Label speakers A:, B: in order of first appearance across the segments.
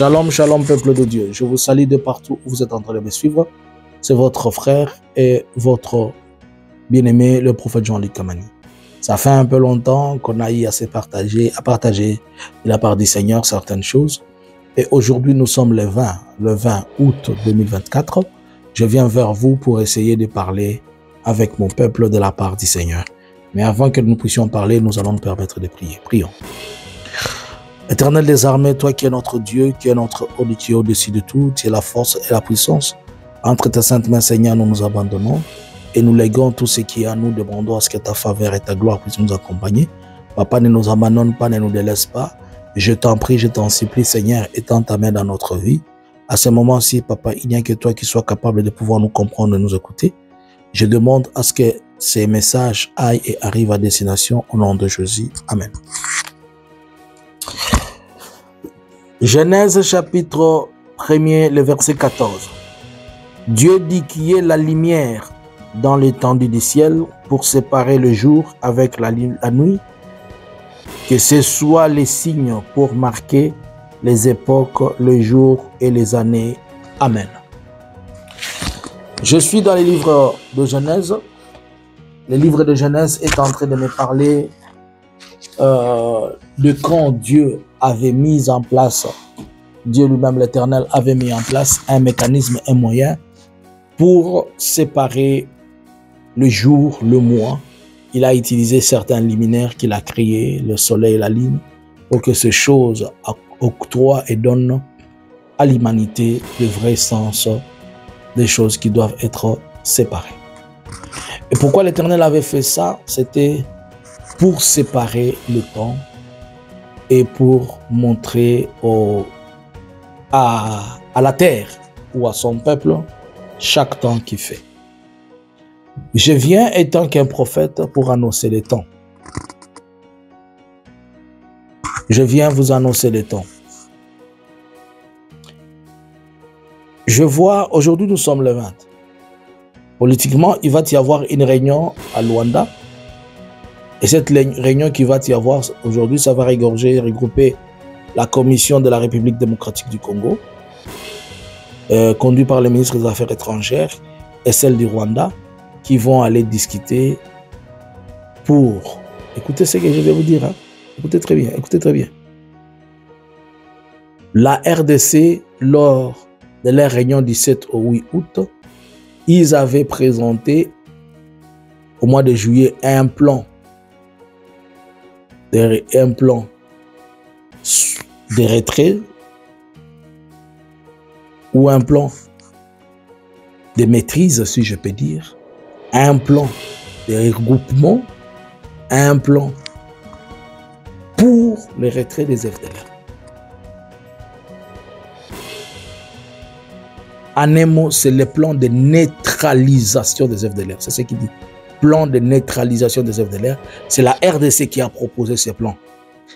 A: Shalom, shalom, peuple de Dieu. Je vous salue de partout où vous êtes en train de me suivre. C'est votre frère et votre bien-aimé, le prophète Jean-Luc Kamani. Ça fait un peu longtemps qu'on a eu à se partager, à partager de la part du Seigneur certaines choses. Et aujourd'hui, nous sommes le 20, le 20 août 2024. Je viens vers vous pour essayer de parler avec mon peuple de la part du Seigneur. Mais avant que nous puissions parler, nous allons nous permettre de prier. Prions. Éternel des armées, toi qui es notre Dieu, qui es notre haut, qui au-dessus de tout, tu es la force et la puissance. Entre tes saintes mains, Seigneur, nous nous abandonnons et nous léguons tout ce qui est à nous, demandons à ce que ta faveur et ta gloire puissent nous accompagner. Papa, ne nous abandonne pas, ne nous délaisse pas. Je t'en prie, je t'en supplie, Seigneur, étends ta main dans notre vie. À ce moment-ci, Papa, il n'y a que toi qui sois capable de pouvoir nous comprendre et nous écouter. Je demande à ce que ces messages aillent et arrivent à destination au nom de Jésus. Amen. Genèse chapitre 1er, le verset 14. Dieu dit qu'il y ait la lumière dans l'étendue du ciel pour séparer le jour avec la, la nuit, que ce soit les signes pour marquer les époques, les jours et les années. Amen. Je suis dans les livres de Genèse. Le livre de Genèse est en train de me parler euh, quand Dieu avait mis en place, Dieu lui-même l'Éternel avait mis en place un mécanisme, un moyen pour séparer le jour, le mois. Il a utilisé certains luminaires qu'il a créés, le soleil et la lune, pour que ces choses octroient et donnent à l'humanité le vrai sens des choses qui doivent être séparées. Et pourquoi l'Éternel avait fait ça? C'était pour séparer le temps et pour montrer à la terre ou à son peuple chaque temps qu'il fait. Je viens étant qu'un prophète pour annoncer les temps. Je viens vous annoncer les temps. Je vois, aujourd'hui nous sommes le 20. Politiquement, il va y avoir une réunion à Luanda et cette réunion qui va y avoir aujourd'hui, ça va regorger, regrouper la Commission de la République démocratique du Congo, euh, conduite par le ministre des Affaires étrangères, et celle du Rwanda, qui vont aller discuter pour... Écoutez ce que je vais vous dire. Hein. Écoutez très bien, écoutez très bien. La RDC, lors de la réunion du 7 au 8 août, ils avaient présenté au mois de juillet un plan un plan. De retrait ou un plan. De maîtrise, si je peux dire, un plan. De regroupement, un plan. Pour le retrait des FDLR. En un mot, c'est le plan de neutralisation des FDLR. C'est ce qu'il dit plan de neutralisation des FDLR, c'est la RDC qui a proposé ce plan.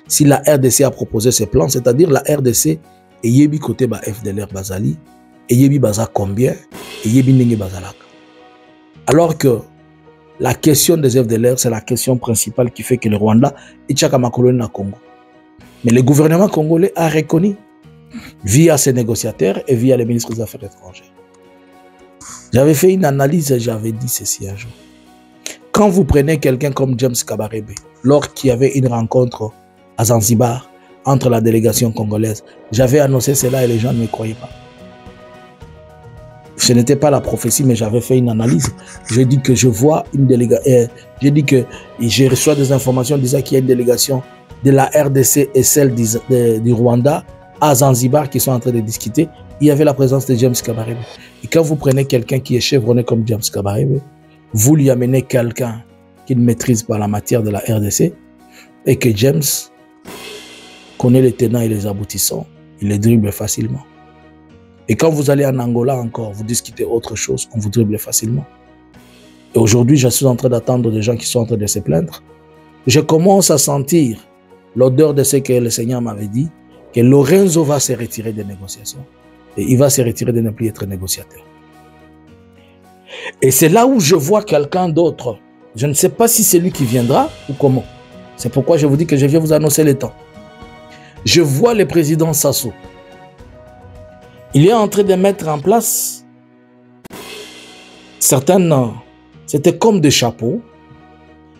A: Si la RDC a proposé ce plan, c'est-à-dire la RDC et yebi côté ba FDLR bazali, et yebi baza combien, et yebi ningi bazalak. Alors que la question des FDLR, c'est la question principale qui fait que le Rwanda est ma colonie na Congo. Mais le gouvernement congolais a reconnu via ses négociateurs et via les ministres des Affaires étrangères. J'avais fait une analyse et j'avais dit ceci un jour. Quand vous prenez quelqu'un comme James Kabarebe, lors qu'il y avait une rencontre à Zanzibar entre la délégation congolaise, j'avais annoncé cela et les gens ne me croyaient pas. Ce n'était pas la prophétie, mais j'avais fait une analyse. J'ai dit que je vois une délégation. Euh, j'ai dit que je reçois des informations disant qu'il y a une délégation de la RDC et celle du, du, Rwanda à Zanzibar qui sont en train de discuter. Il y avait la présence de James Kabarebe. Et quand vous prenez quelqu'un qui est chevronné comme James Kabarebe, vous lui amenez quelqu'un qui ne maîtrise pas la matière de la RDC et que James connaît les tenants et les aboutissants, il les dribble facilement. Et quand vous allez en Angola encore, vous discutez autre chose, on vous dribble facilement. Et aujourd'hui, je suis en train d'attendre des gens qui sont en train de se plaindre. Je commence à sentir l'odeur de ce que le Seigneur m'avait dit, que Lorenzo va se retirer des négociations. Et il va se retirer de ne plus être négociateur. Et c'est là où je vois quelqu'un d'autre. Je ne sais pas si c'est lui qui viendra ou comment. C'est pourquoi je vous dis que je viens vous annoncer les temps. Je vois le président Sassou. Il est en train de mettre en place certaines, c'était comme des chapeaux,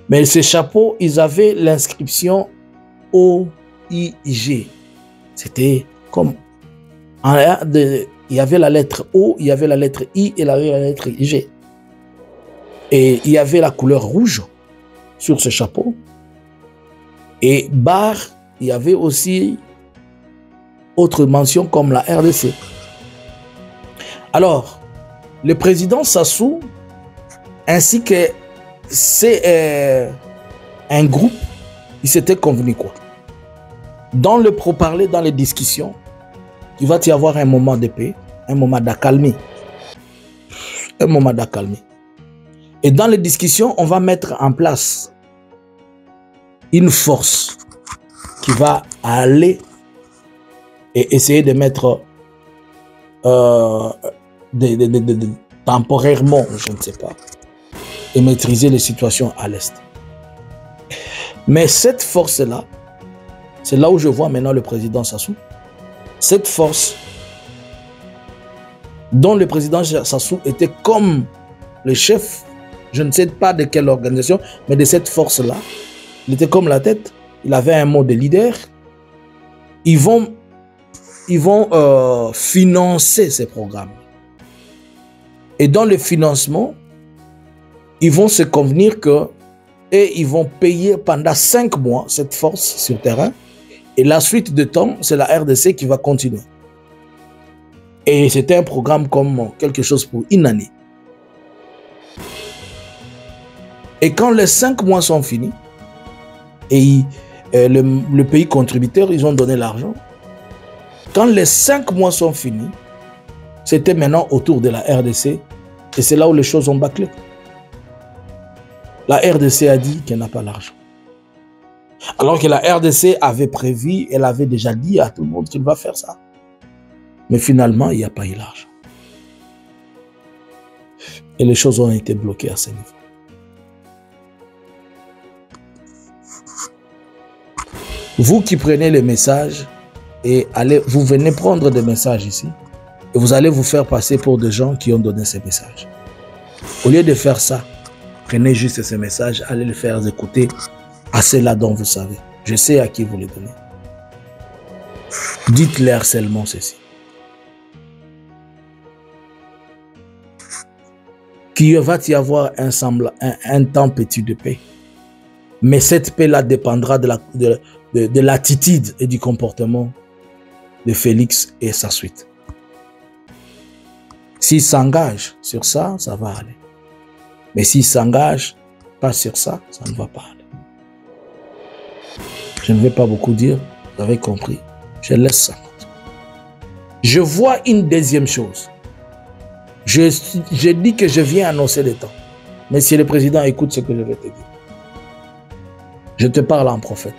A: mais ces chapeaux, ils avaient l'inscription O-I-G. C'était comme, il y avait la lettre O, il y avait la lettre I et la lettre G. Et il y avait la couleur rouge sur ce chapeau. Et bar, il y avait aussi autre mention comme la RDC. Alors, le président Sassou, ainsi que c'est euh, un groupe, il s'était convenu quoi Dans le pro-parler, dans les discussions, il va y avoir un moment de paix, un moment d'accalmie. Un moment d'accalmie. Et dans les discussions, on va mettre en place une force qui va aller et essayer de mettre euh, temporairement, je ne sais pas, et maîtriser les situations à l'Est. Mais cette force-là, c'est là où je vois maintenant le président Sassou. Cette force dont le président Sassou était comme le chef, je ne sais pas de quelle organisation, mais de cette force-là. Il était comme la tête, il avait un mot de leader. Ils vont, ils vont euh, financer ces programmes. Et dans le financement, ils vont se convenir que et ils vont payer pendant cinq mois cette force sur terrain. Et la suite de temps, c'est la RDC qui va continuer. Et c'était un programme comme quelque chose pour une année. Et quand les cinq mois sont finis, et euh, le, le, pays contributeur, ils ont donné l'argent. Quand les cinq mois sont finis, c'était maintenant autour de la RDC et c'est là où les choses ont bâclé. La RDC a dit qu'elle n'a pas l'argent. Alors que la RDC avait prévu, elle avait déjà dit à tout le monde qu'il va faire ça. Mais finalement, il n'y a pas eu l'argent. Et les choses ont été bloquées à ce niveau. Vous qui prenez les messages et allez, vous venez prendre des messages ici et vous allez vous faire passer pour des gens qui ont donné ces messages. Au lieu de faire ça, prenez juste ces messages, allez les faire écouter à ceux-là dont vous savez. Je sais à qui vous les donnez. Dites-leur seulement ceci. Qu'il va y avoir un, temps petit de paix. Mais cette paix-là dépendra de la, de, l'attitude et du comportement de Félix et sa suite. S'il s'engage sur ça, ça va aller. Mais s'il s'engage pas sur ça, ça ne va pas aller. Je ne vais pas beaucoup dire, vous avez compris. Je laisse ça. Je vois une deuxième chose. Je, je dis que je viens annoncer le temps. Si le président écoute ce que je vais te dire, je te parle en prophète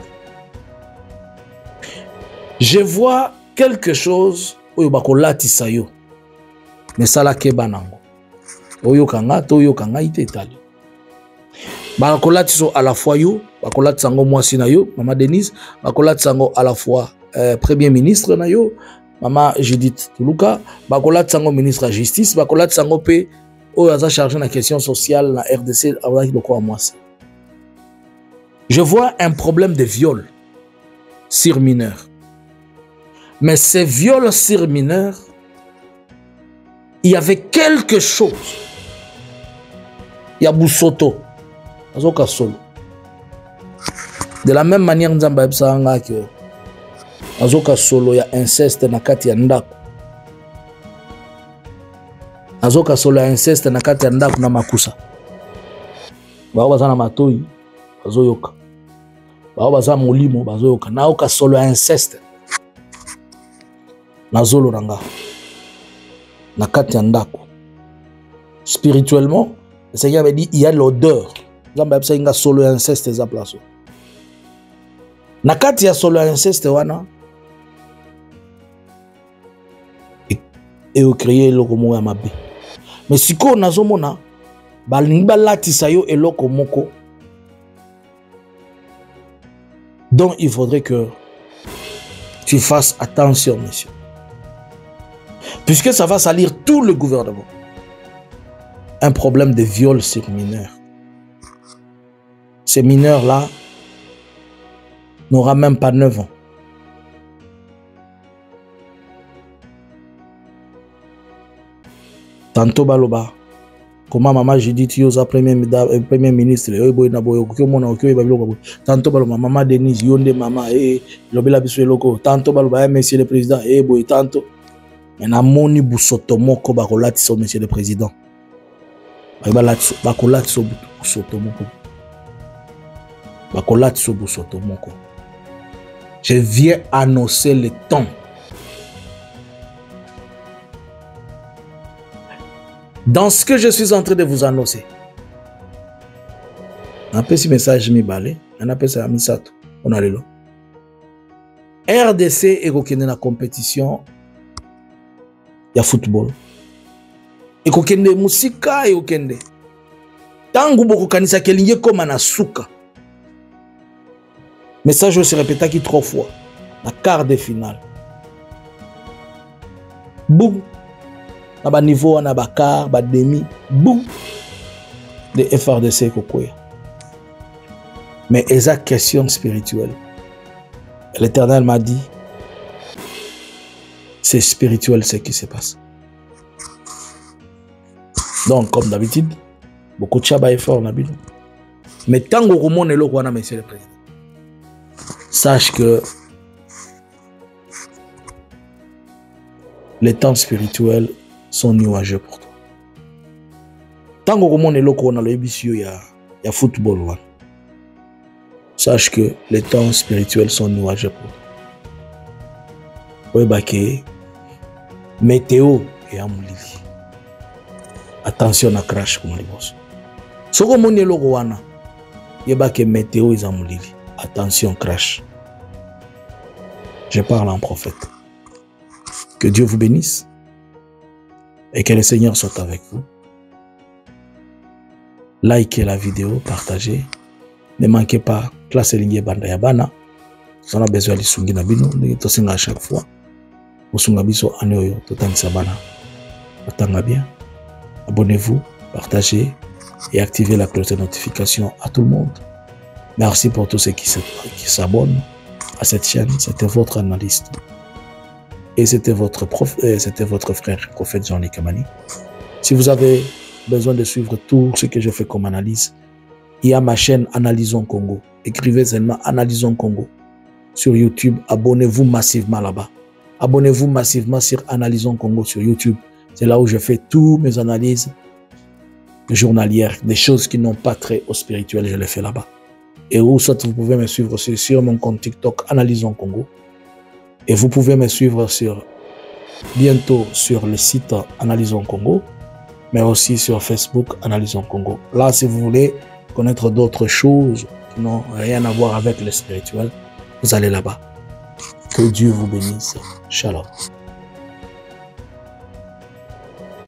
A: je vois quelque chose oyo bakolatisa yo. Mesala keba nango. Oyoka nga to oyoka ngai te etali bakolatisa à la fois yo bakolatisa yango mwasi na yo mama denise bakolatisa yango à la fois euh, premier ministre na yo mama judith tuluka bakolatisa yango ministre ya justice bakolatisa yango mpe oyo aza chargé na question sociale na rdc azalaki lokola mwasi. Je vois un problème de viol sur mineur mais ces viols sur mineurs, il y avait quelque chose. Il y a Boussoto. De la même manière, nous avons que azoka solo ya inceste na kati ya azoka solo ya inceste na kati ya na makusa. Bao baza na matoi bazoyoka. Bao baza molimo bazoyoka. Naoka solo ya inceste nazolola nga na kati ya ndako. Spirituellement le seigneur avait dit il y a l'odeur. Nzambe ayebisaki nga solo ya inceste eza place na kati ya solo ya inceste wana eocreye eloko moko ya mabe. Mais sikoyo nazomona balingi balatisa yo eloko moko. Donc il faudrait que tu fasses attention monsieur Puisque ça va salir tout le gouvernement. Un problème de viol sur mineurs. Ces mineurs-là n'aura même pas 9 ans. Tantôt baloba. Comment maman Judith Yoza premier euh, premier ministre boy tanto baloba mama Denise yo nde mama e lobela biso eloko tanto baloba ya monsieur le président e boy tanto me namoni busoto moko bakolatisa o monsieur le président. Bakolatisa busoto moko. Bakolatisa busoto moko. Je viens annoncer le temps. Dans ce que je suis en train de vous annoncer. napesi message mibale na napesa ya misato mpona lelo rdc ekokende na compétition ya football. Ekokende mosika ekokende. Ntango bokokanisaki elingi ekóma na suka message oyo se répétaki trois fois na quart de finale. Boum! Na baniveau wana bacar bademi boum! De frdc ekokwea mais eza question spirituelle. L'éternel m'a dit c'est spirituel ce qui se passe. Donc comme d'habitude bokotia baeffort na bino mais ntango okomona eloko wana monsieur le président. Sache que les temps spirituels sont nuageux pour toi. Ntango okomona eloko wana loyebi si yo ya, ya football wana sache que les temps spirituels sont nuageux pour toi. Oyeba ke météo eya molili attention na crash kuna liboso soki omoni eloko wana yeba ke météo eza molili attention crash je parle en prophète que Dieu vous bénisse et que le Seigneur soit avec vous. Likez la vidéo, partagez. Ne manquez pas classe Lingue Banda Yabana. On a besoin de sungi na bino, à chaque fois. Osunga biso ane oyo totangisa bana. Bien. Abonnez-vous, partagez et activez la cloche de notification à tout le monde. Merci pour tous ceux qui s'abonnent à cette chaîne. C'était votre analyste. Et c'était votre, prof, euh, c'était votre frère, prophète Jean-Luc Kamani. Si vous avez besoin de suivre tout ce que je fais comme analyse, il y a ma chaîne Analysons Congo. Écrivez seulement Analysons Congo sur YouTube. Abonnez-vous massivement là-bas. Abonnez-vous massivement sur Analysons Congo sur YouTube. C'est là où je fais toutes mes analyses journalières, des choses qui n'ont pas trait au spirituel, je les fais là-bas. Et où soit vous pouvez me suivre aussi sur mon compte TikTok Analysons Congo. Et vous pouvez me suivre sur, bientôt sur le site Analysons Congo, mais aussi sur Facebook Analysons Congo. Là, si vous voulez connaître d'autres choses qui n'ont rien à voir avec le spirituel, vous allez là-bas. Que Dieu vous bénisse. Shalom.